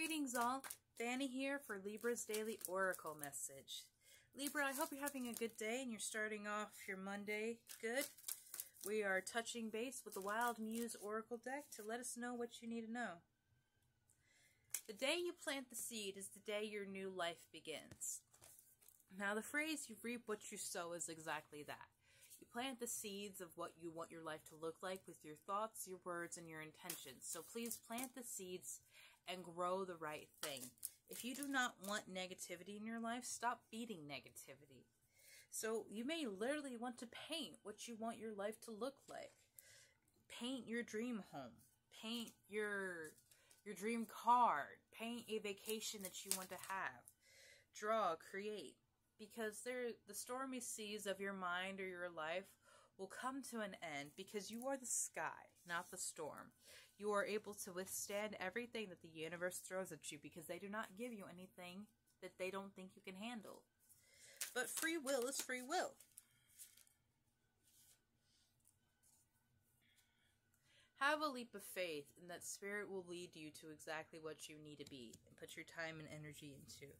Greetings all, Fanny here for Libra's Daily Oracle Message. Libra, I hope you're having a good day and you're starting off your Monday good. We are touching base with the Wild Muse Oracle deck to let us know what you need to know. The day you plant the seed is the day your new life begins. Now the phrase you reap what you sow is exactly that. You plant the seeds of what you want your life to look like with your thoughts, your words, and your intentions. So please plant the seeds and grow the right thing. If you do not want negativity in your life, stop feeding negativity. So you may literally want to paint what you want your life to look like. Paint your dream home. Paint your your dream card. Paint a vacation that you want to have. Draw, create because there the stormy seas of your mind or your life will come to an end because you are the sky, not the storm. You are able to withstand everything that the universe throws at you because they do not give you anything that they don't think you can handle. But free will is free will. Have a leap of faith and that spirit will lead you to exactly what you need to be and put your time and energy into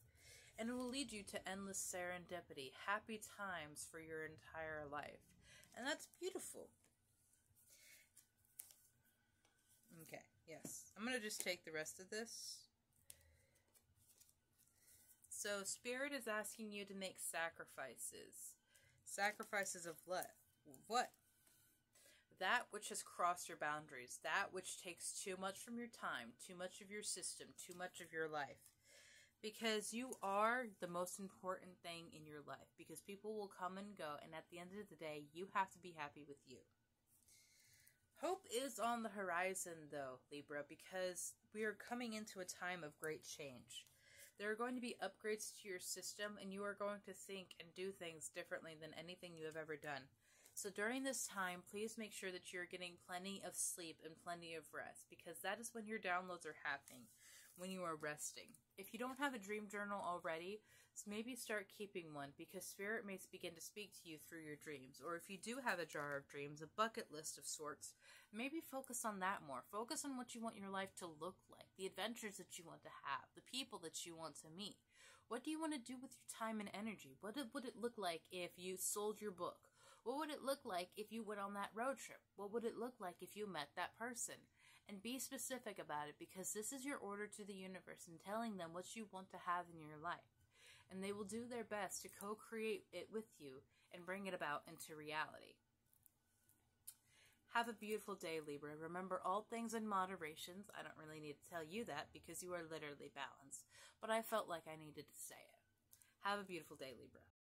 and it will lead you to endless serendipity, happy times for your entire life. And that's beautiful. Yes. I'm going to just take the rest of this. So, Spirit is asking you to make sacrifices. Sacrifices of what? What? That which has crossed your boundaries. That which takes too much from your time, too much of your system, too much of your life because you are the most important thing in your life because people will come and go and at the end of the day you have to be happy with you is on the horizon though libra because we are coming into a time of great change. There are going to be upgrades to your system and you are going to think and do things differently than anything you have ever done. So during this time, please make sure that you're getting plenty of sleep and plenty of rest because that is when your downloads are happening, when you are resting. If you don't have a dream journal already, maybe start keeping one because spirit may begin to speak to you through your dreams. Or if you do have a jar of dreams, a bucket list of sorts, maybe focus on that more. Focus on what you want your life to look like, the adventures that you want to have, the people that you want to meet. What do you want to do with your time and energy? What would it look like if you sold your book? What would it look like if you went on that road trip? What would it look like if you met that person? And be specific about it because this is your order to the universe and telling them what you want to have in your life. And they will do their best to co create it with you and bring it about into reality. Have a beautiful day, Libra. Remember all things in moderation. I don't really need to tell you that because you are literally balanced, but I felt like I needed to say it. Have a beautiful day, Libra.